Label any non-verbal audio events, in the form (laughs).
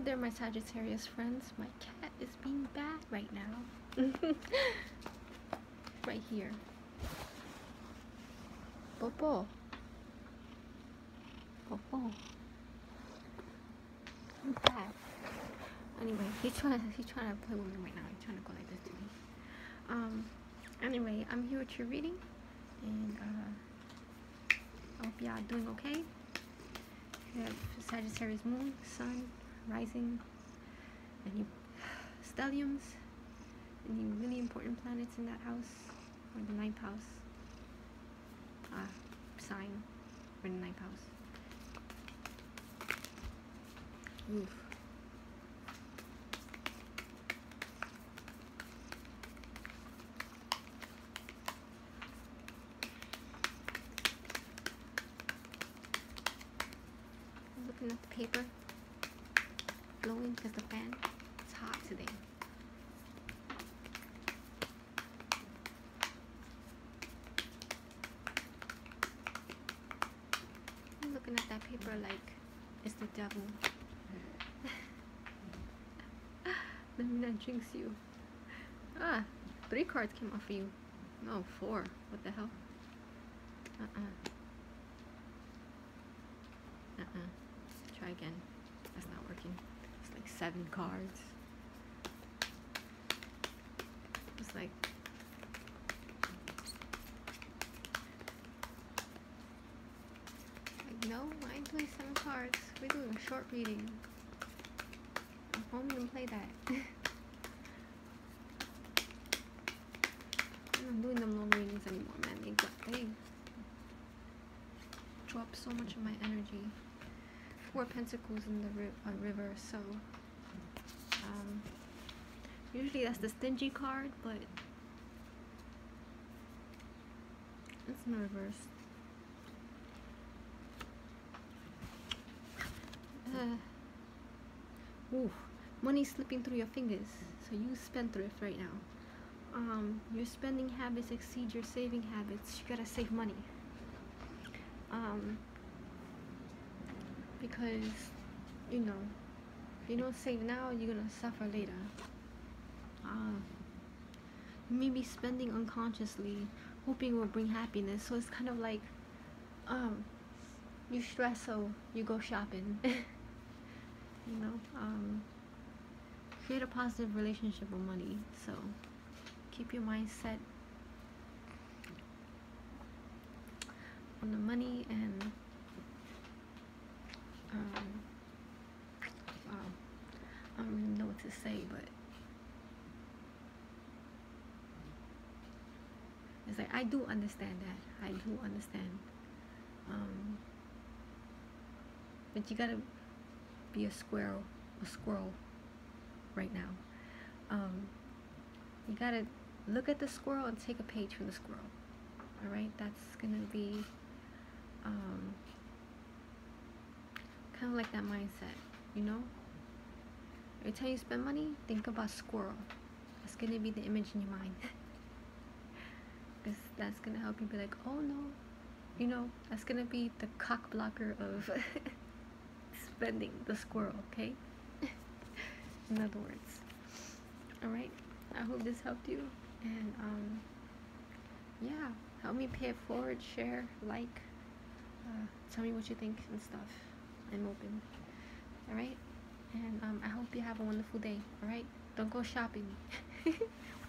Hello there, my Sagittarius friends. My cat is being bad right now. (laughs) right here. Popo. Popo. I'm bad. Anyway, he's trying he's trying to play with me right now. He's trying to go like this to me. Um anyway, I'm here with your reading and uh I hope y'all doing okay. You have Sagittarius moon, sun, rising, and you stelliums, and really important planets in that house, or the ninth house, uh, sign, or the ninth house. Oof. looking at the paper blowing because the fan is hot today. I'm looking at that paper like it's the devil. Let me not jinx you. Ah, three cards came off for you. No, four. What the hell? Uh-uh. Uh-uh. Try again. That's not working. Like seven cards. It's like like no, I ain't doing seven cards. We're doing a short reading. I'm home and play that. (laughs) I'm not doing them long readings anymore, man. They they drop so much of my energy. Four Pentacles in the ri uh, river, so um, usually that's the stingy card, but it's in the reverse. Uh, ooh, money slipping through your fingers, so you spendthrift right now. Um, your spending habits exceed your saving habits. You gotta save money. Um, because you know if you don't save now you're gonna suffer later. Uh, you may be spending unconsciously hoping it will bring happiness. So it's kind of like um you stress so you go shopping. (laughs) You know um create a positive relationship with money. So keep your mindset on the money and um, wow, I don't really know what to say, but it's like I do understand that. I do understand. Um, but you gotta be a squirrel, a squirrel right now. Um, you gotta look at the squirrel and take a page from the squirrel. All right, that's gonna be um, kind of like that mindset, you know? Every time you spend money, think about squirrel. That's gonna be the image in your mind. (laughs) Because that's gonna help you be like, oh no, you know, that's gonna be the cock blocker of (laughs) spending the squirrel, okay? (laughs) in other words. Alright, I hope this helped you. And, um, yeah, help me pay it forward, share, like, uh, tell me what you think and stuff. I'm open. Um, I hope you have a wonderful day. Alright? Don't go shopping. (laughs)